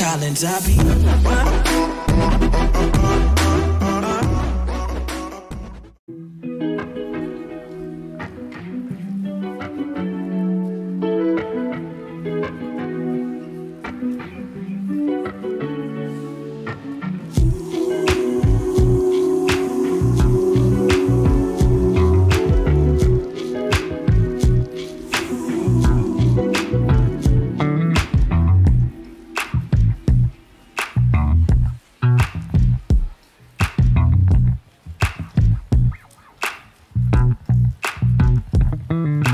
Collins, I be. Mm-hmm.